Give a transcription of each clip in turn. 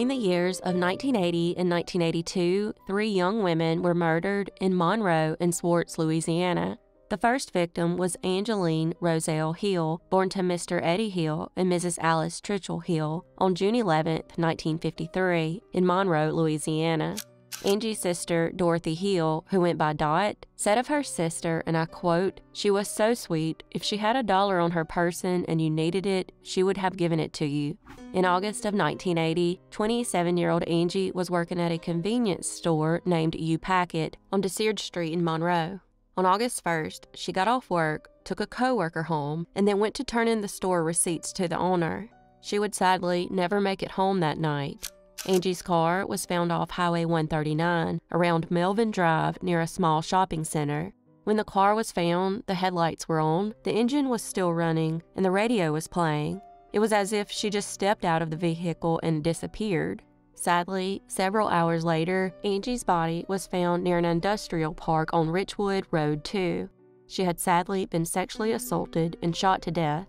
Between the years of 1980 and 1982, three young women were murdered in Monroe and Swartz, Louisiana. The first victim was Angeline Roselle Hill, born to Mr. Eddie Hill and Mrs. Alice Tritchell Hill on June 11, 1953, in Monroe, Louisiana. Angie's sister, Dorothy Hill, who went by Dot, said of her sister, and I quote, She was so sweet. If she had a dollar on her person and you needed it, she would have given it to you. In August of 1980, 27 year old Angie was working at a convenience store named U Packet on Desiard Street in Monroe. On August 1st, she got off work, took a coworker home, and then went to turn in the store receipts to the owner. She would sadly never make it home that night. Angie's car was found off Highway 139 around Melvin Drive near a small shopping center. When the car was found, the headlights were on, the engine was still running, and the radio was playing. It was as if she just stepped out of the vehicle and disappeared. Sadly, several hours later, Angie's body was found near an industrial park on Richwood Road 2. She had sadly been sexually assaulted and shot to death.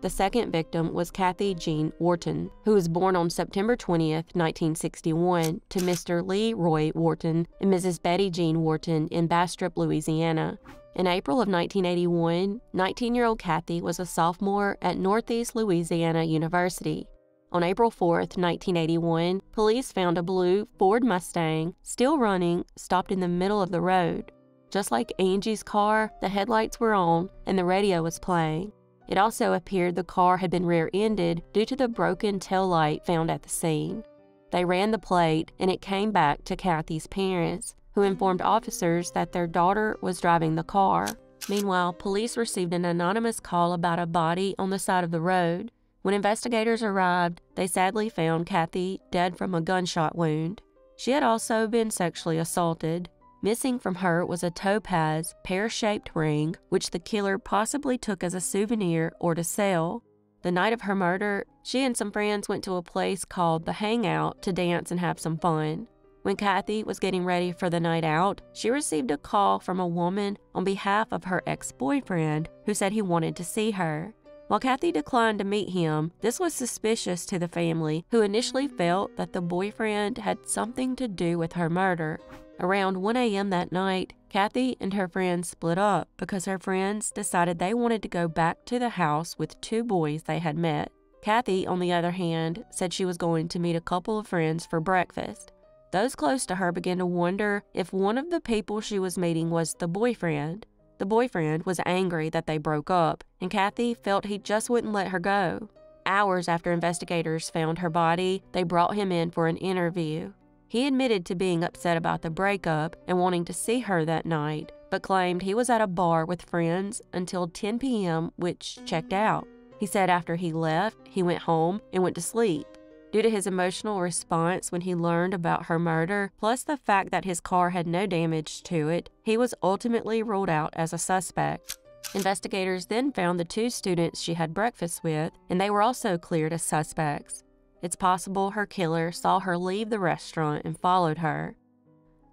The second victim was Kathy Jean Whorton, who was born on September 20, 1961, to Mr. Lee Roy Whorton and Mrs. Betty Jean Whorton in Bastrop, Louisiana. In April of 1981, 19 year old Kathy was a sophomore at Northeast Louisiana University. On April 4, 1981, police found a blue Ford Mustang, still running, stopped in the middle of the road. Just like Angie's car, the headlights were on and the radio was playing. It also appeared the car had been rear ended due to the broken tail light found at the scene. They ran the plate and it came back to Kathy's parents, who informed officers that their daughter was driving the car. Meanwhile, police received an anonymous call about a body on the side of the road. When investigators arrived, they sadly found Kathy dead from a gunshot wound. She had also been sexually assaulted. Missing from her was a topaz, pear shaped ring, which the killer possibly took as a souvenir or to sell. The night of her murder, she and some friends went to a place called The Hangout to dance and have some fun. When Kathy was getting ready for the night out, she received a call from a woman on behalf of her ex boyfriend who said he wanted to see her. While Kathy declined to meet him, this was suspicious to the family, who initially felt that the boyfriend had something to do with her murder. Around 1 a.m. that night, Kathy and her friends split up because her friends decided they wanted to go back to the house with two boys they had met. Kathy, on the other hand, said she was going to meet a couple of friends for breakfast. Those close to her began to wonder if one of the people she was meeting was the boyfriend. The boyfriend was angry that they broke up, and Kathy felt he just wouldn't let her go. Hours after investigators found her body, they brought him in for an interview. He admitted to being upset about the breakup and wanting to see her that night, but claimed he was at a bar with friends until 10 p.m., which checked out. He said after he left, he went home and went to sleep. Due to his emotional response when he learned about her murder, plus the fact that his car had no damage to it, he was ultimately ruled out as a suspect. Investigators then found the two students she had breakfast with, and they were also cleared as suspects. It's possible her killer saw her leave the restaurant and followed her.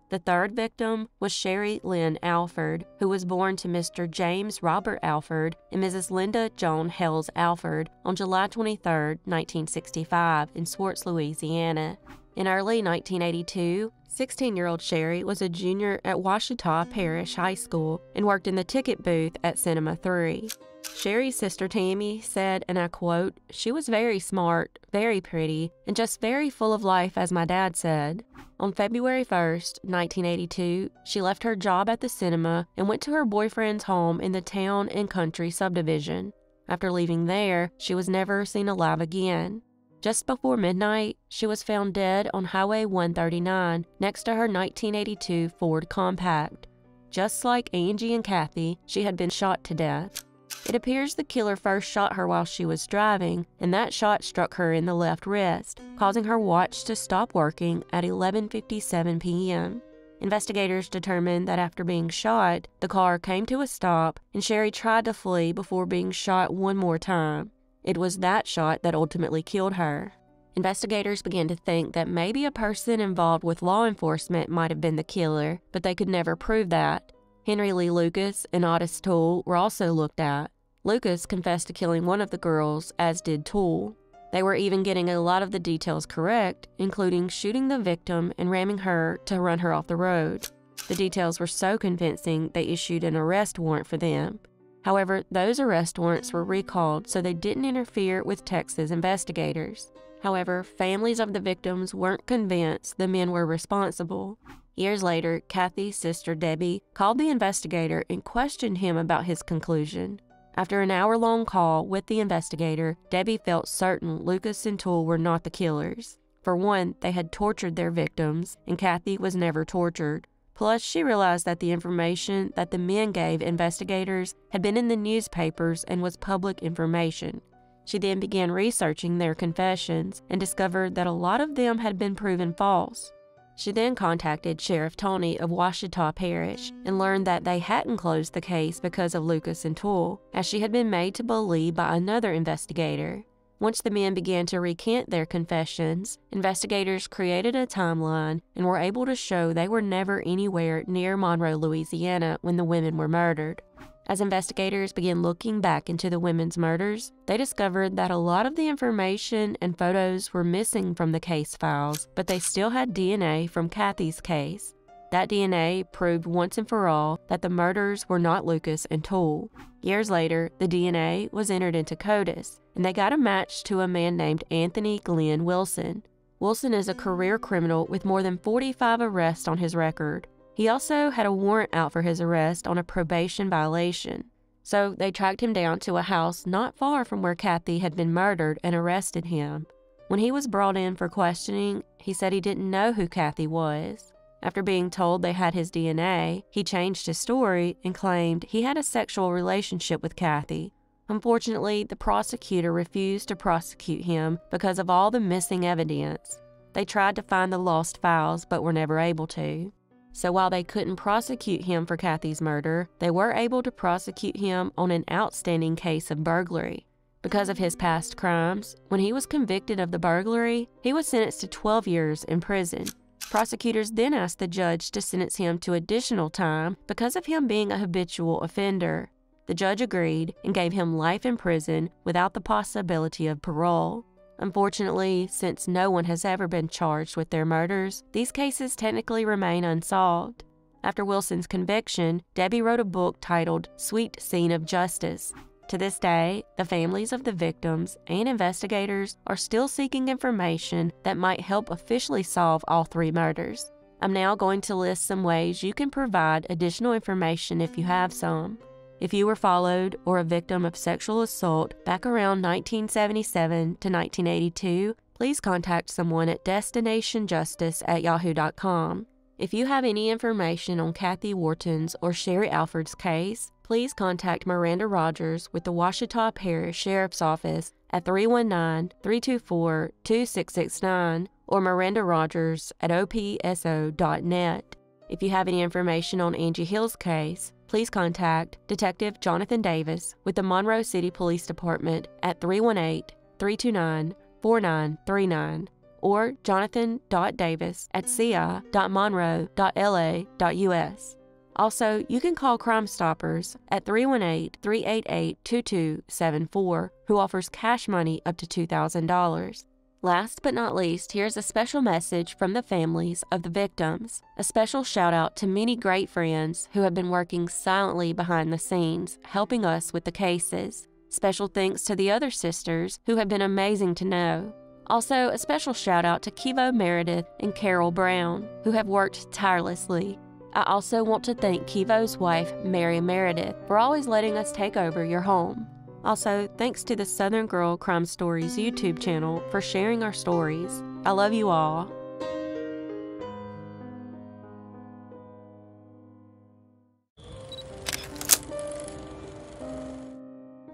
The third victim was Sherry Lynn Alford, who was born to Mr. James Robert Alford and Mrs. Linda Joan Hells Alford on July 23, 1965, in Swartz, Louisiana. In early 1982, 16 year old Sherry was a junior at Ouachita Parish High School and worked in the ticket booth at Cinema 3. Sherry's sister Tammy said, and I quote, She was very smart, very pretty, and just very full of life, as my dad said. On February 1st, 1982, she left her job at the cinema and went to her boyfriend's home in the town and country subdivision. After leaving there, she was never seen alive again. Just before midnight, she was found dead on Highway 139 next to her 1982 Ford Compact. Just like Angie and Kathy, she had been shot to death. It appears the killer first shot her while she was driving, and that shot struck her in the left wrist, causing her watch to stop working at 11:57 p.m. Investigators determined that after being shot, the car came to a stop and Sherry tried to flee before being shot one more time. It was that shot that ultimately killed her. Investigators began to think that maybe a person involved with law enforcement might have been the killer, but they could never prove that. Henry Lee Lucas and Otis Toole were also looked at. Lucas confessed to killing one of the girls, as did Toole. They were even getting a lot of the details correct, including shooting the victim and ramming her to run her off the road. The details were so convincing they issued an arrest warrant for them. However, those arrest warrants were recalled so they didn't interfere with Texas investigators. However, families of the victims weren't convinced the men were responsible. Years later, Kathy's sister Debbie called the investigator and questioned him about his conclusion. After an hour long call with the investigator, Debbie felt certain Lucas and Toole were not the killers. For one, they had tortured their victims, and Kathy was never tortured. Plus, she realized that the information that the men gave investigators had been in the newspapers and was public information. She then began researching their confessions and discovered that a lot of them had been proven false. She then contacted Sheriff Tony of Ouachita Parish and learned that they hadn't closed the case because of Lucas and Toole, as she had been made to believe by another investigator. Once the men began to recant their confessions, investigators created a timeline and were able to show they were never anywhere near Monroe, Louisiana when the women were murdered. As investigators began looking back into the women's murders, they discovered that a lot of the information and photos were missing from the case files, but they still had DNA from Kathy's case. That DNA proved once and for all that the murders were not Lucas and Toole. Years later, the DNA was entered into CODIS, and they got a match to a man named Anthony Glenn Wilson. Wilson is a career criminal with more than 45 arrests on his record. He also had a warrant out for his arrest on a probation violation. So they tracked him down to a house not far from where Kathy had been murdered and arrested him. When he was brought in for questioning, he said he didn't know who Kathy was. After being told they had his DNA, he changed his story and claimed he had a sexual relationship with Kathy. Unfortunately, the prosecutor refused to prosecute him because of all the missing evidence. They tried to find the lost files but were never able to. So while they couldn't prosecute him for Kathy's murder, they were able to prosecute him on an outstanding case of burglary. Because of his past crimes, when he was convicted of the burglary, he was sentenced to 12 years in prison. Prosecutors then asked the judge to sentence him to additional time because of him being a habitual offender. The judge agreed and gave him life in prison without the possibility of parole. Unfortunately, since no one has ever been charged with their murders, these cases technically remain unsolved. After Wilson's conviction, Debbie wrote a book titled Sweet Scene of Justice. To this day, the families of the victims and investigators are still seeking information that might help officially solve all three murders. I'm now going to list some ways you can provide additional information if you have some. If you were followed or a victim of sexual assault back around 1977 to 1982, please contact someone at destinationjustice at yahoo.com. If you have any information on Kathy Whorton's or Sherry Alford's case, please contact Miranda Rogers with the Ouachita Parish Sheriff's Office at 319 324 2669 or Miranda Rogers at opso.net. If you have any information on Angie Hill's case, please contact Detective Jonathan Davis with the Monroe City Police Department at 318 329 4939 or jonathan.davis at ci.monroe.la.us. Also, you can call Crime Stoppers at 318 388 2274, who offers cash money up to $2,000. Last but not least, here's a special message from the families of the victims. A special shout out to many great friends who have been working silently behind the scenes, helping us with the cases. Special thanks to the other sisters who have been amazing to know. Also, a special shout out to Kivo Meredith and Carol Brown, who have worked tirelessly. I also want to thank Kivo's wife, Mary Meredith, for always letting us take over your home. Also, thanks to the Southern Girl Crime Stories YouTube channel for sharing our stories. I love you all.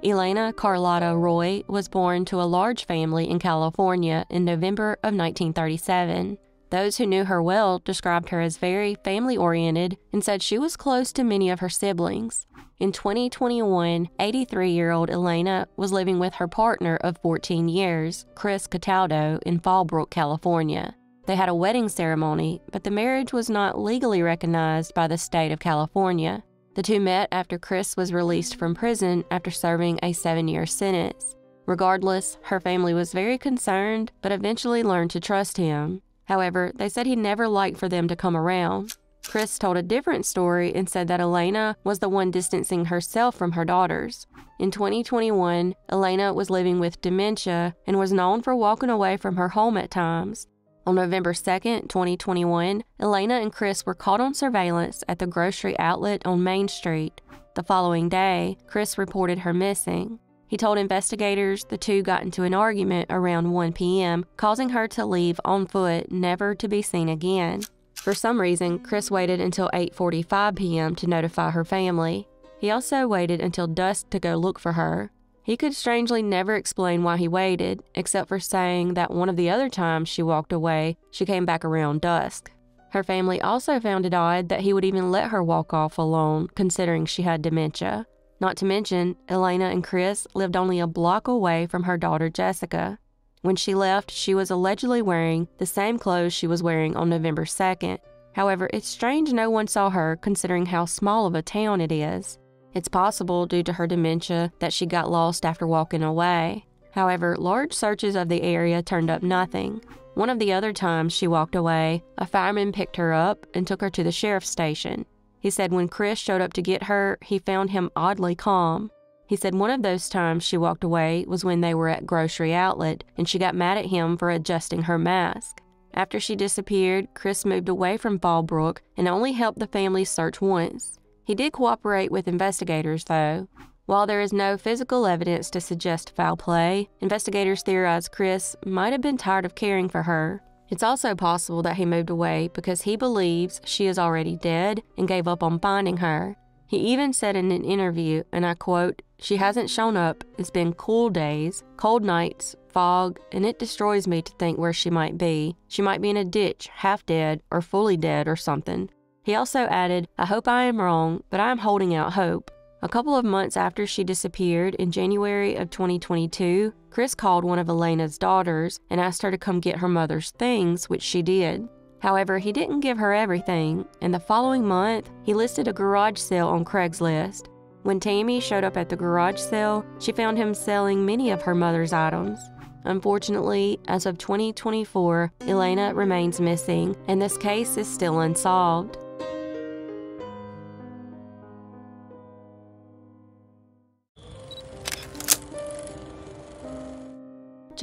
Elena Carlotta Roy was born to a large family in California in November of 1937. Those who knew her well described her as very family oriented and said she was close to many of her siblings. In 2021, 83 year old Elena was living with her partner of 14 years, Chris Cataldo, in Fallbrook, California. They had a wedding ceremony, but the marriage was not legally recognized by the state of California. The two met after Chris was released from prison after serving a seven year sentence. Regardless, her family was very concerned, but eventually learned to trust him. However, they said he never liked for them to come around. Chris told a different story and said that Elena was the one distancing herself from her daughters. In 2021, Elena was living with dementia and was known for walking away from her home at times. On November 2, 2021, Elena and Chris were caught on surveillance at the grocery outlet on Main Street. The following day, Chris reported her missing. He told investigators the two got into an argument around 1 p.m., causing her to leave on foot, never to be seen again. For some reason, Chris waited until 8:45 p.m. to notify her family. He also waited until dusk to go look for her. He could strangely never explain why he waited, except for saying that one of the other times she walked away, she came back around dusk. Her family also found it odd that he would even let her walk off alone, considering she had dementia. Not to mention, Elena and Chris lived only a block away from her daughter Jessica. When she left, she was allegedly wearing the same clothes she was wearing on November 2nd. However, it's strange no one saw her considering how small of a town it is. It's possible, due to her dementia, that she got lost after walking away. However, large searches of the area turned up nothing. One of the other times she walked away, a fireman picked her up and took her to the sheriff's station. He said when Chris showed up to get her, he found him oddly calm. He said one of those times she walked away was when they were at grocery outlet and she got mad at him for adjusting her mask. After she disappeared, Chris moved away from Fallbrook and only helped the family search once. He did cooperate with investigators, though. While there is no physical evidence to suggest foul play, investigators theorize Chris might have been tired of caring for her. It's also possible that he moved away because he believes she is already dead and gave up on finding her. He even said in an interview, and I quote, She hasn't shown up. It's been cool days, cold nights, fog, and it destroys me to think where she might be. She might be in a ditch, half dead, or fully dead, or something. He also added, I hope I am wrong, but I am holding out hope. A couple of months after she disappeared in January of 2022, Chris called one of Elena's daughters and asked her to come get her mother's things, which she did. However, he didn't give her everything, and the following month, he listed a garage sale on Craigslist. When Tammy showed up at the garage sale, she found him selling many of her mother's items. Unfortunately, as of 2024, Elena remains missing, and this case is still unsolved.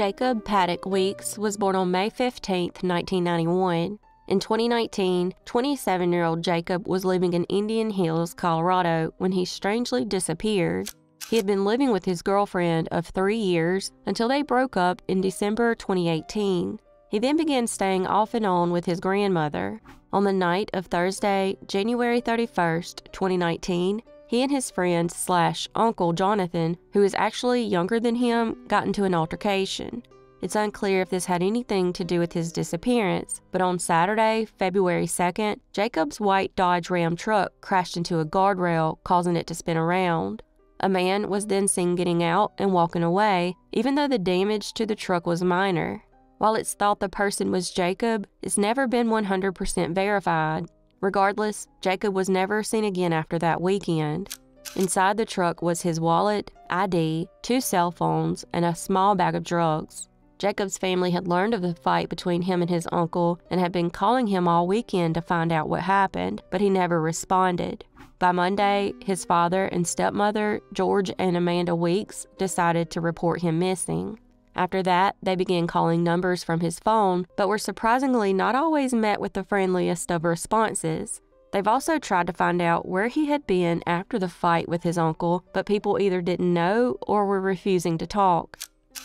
Jacob Paddock Weeks was born on May 15, 1991. In 2019, 27 year old Jacob was living in Indian Hills, Colorado, when he strangely disappeared. He had been living with his girlfriend of three years until they broke up in December 2018. He then began staying off and on with his grandmother. On the night of Thursday, January 31st, 2019, he and his friend slash uncle Jonathan, who is actually younger than him, got into an altercation. It's unclear if this had anything to do with his disappearance, but on Saturday, February 2nd, Jacob's white Dodge Ram truck crashed into a guardrail, causing it to spin around. A man was then seen getting out and walking away, even though the damage to the truck was minor. While it's thought the person was Jacob, it's never been 100% verified. Regardless, Jacob was never seen again after that weekend. Inside the truck was his wallet, ID, two cell phones, and a small bag of drugs. Jacob's family had learned of the fight between him and his uncle and had been calling him all weekend to find out what happened, but he never responded. By Monday, his father and stepmother, George and Amanda Weeks, decided to report him missing. After that, they began calling numbers from his phone, but were surprisingly not always met with the friendliest of responses. They've also tried to find out where he had been after the fight with his uncle, but people either didn't know or were refusing to talk.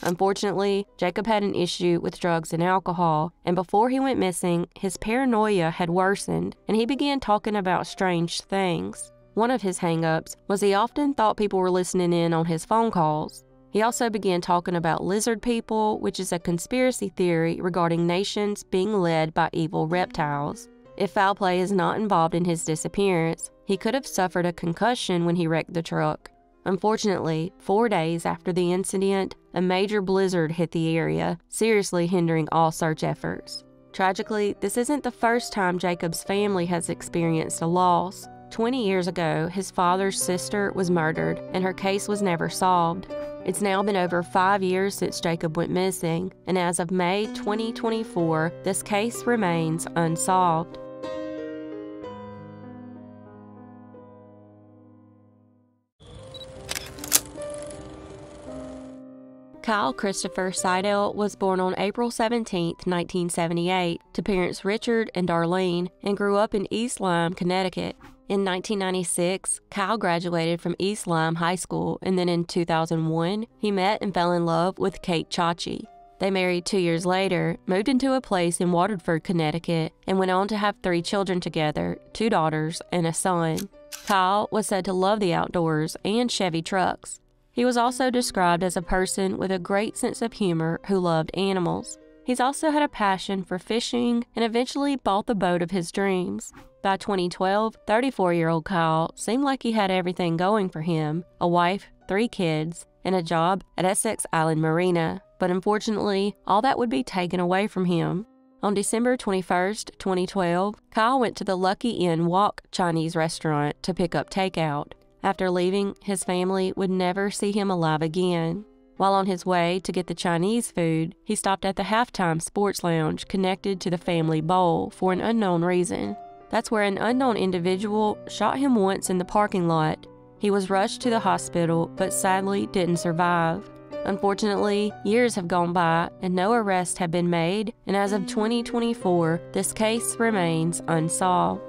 Unfortunately, Jacob had an issue with drugs and alcohol, and before he went missing, his paranoia had worsened and he began talking about strange things. One of his hangups was he often thought people were listening in on his phone calls. He also began talking about lizard people, which is a conspiracy theory regarding nations being led by evil reptiles. If foul play is not involved in his disappearance, he could have suffered a concussion when he wrecked the truck. Unfortunately, four days after the incident, a major blizzard hit the area, seriously hindering all search efforts. Tragically, this isn't the first time Jacob's family has experienced a loss. 20 years ago, his father's sister was murdered, and her case was never solved. It's now been over five years since Jacob went missing, and as of May 2024, this case remains unsolved. Kyle Christopher Seidel was born on April 17, 1978, to parents Richard and Darlene, and grew up in East Lyme, Connecticut. In 1996, Kyle graduated from East Lyme High School, and then in 2001, he met and fell in love with Kate Chachi. They married two years later, moved into a place in Waterford, Connecticut, and went on to have three children together two daughters and a son. Kyle was said to love the outdoors and Chevy trucks. He was also described as a person with a great sense of humor who loved animals. He's also had a passion for fishing and eventually bought the boat of his dreams. By 2012, 34 year old Kyle seemed like he had everything going for him a wife, three kids, and a job at Essex Island Marina. But unfortunately, all that would be taken away from him. On December 21, 2012, Kyle went to the Lucky Inn Walk Chinese restaurant to pick up takeout. After leaving, his family would never see him alive again. While on his way to get the Chinese food, he stopped at the halftime sports lounge connected to the family bowl for an unknown reason. That's where an unknown individual shot him once in the parking lot. He was rushed to the hospital, but sadly didn't survive. Unfortunately, years have gone by and no arrests have been made, and as of 2024, this case remains unsolved.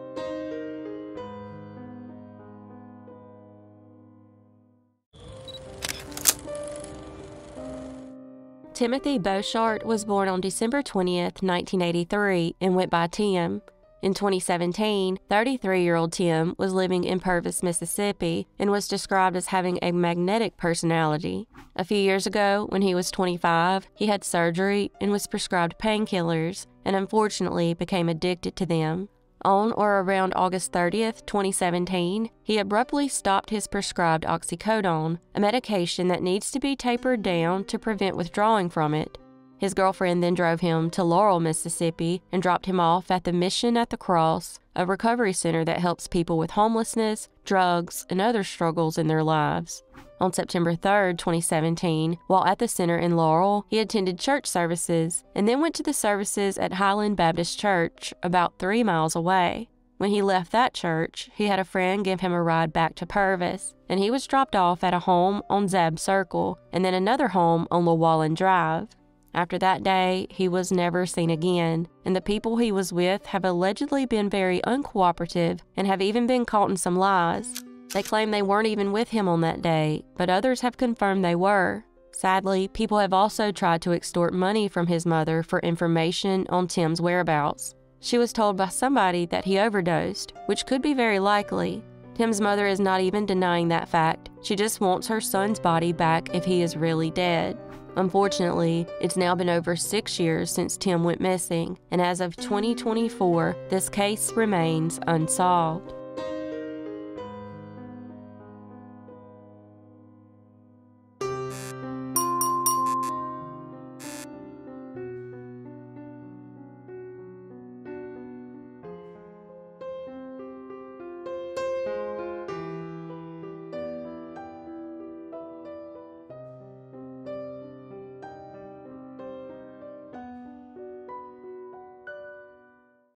Timothy Boshart was born on December 20, 1983, and went by Tim. In 2017, 33 year old Tim was living in Purvis, Mississippi, and was described as having a magnetic personality. A few years ago, when he was 25, he had surgery and was prescribed painkillers, and unfortunately became addicted to them. On or around August 30th, 2017, he abruptly stopped his prescribed oxycodone, a medication that needs to be tapered down to prevent withdrawing from it. His girlfriend then drove him to Laurel, Mississippi, and dropped him off at the Mission at the Cross, a recovery center that helps people with homelessness, drugs, and other struggles in their lives. On September 3, 2017, while at the center in Laurel, he attended church services and then went to the services at Highland Baptist Church, about three miles away. When he left that church, he had a friend give him a ride back to Purvis, and he was dropped off at a home on Zeb Circle and then another home on Llewellyn Drive. After that day, he was never seen again, and the people he was with have allegedly been very uncooperative and have even been caught in some lies. They claim they weren't even with him on that day, but others have confirmed they were. Sadly, people have also tried to extort money from his mother for information on Tim's whereabouts. She was told by somebody that he overdosed, which could be very likely. Tim's mother is not even denying that fact. She just wants her son's body back if he is really dead. Unfortunately, it's now been over six years since Tim went missing, and as of 2024, this case remains unsolved.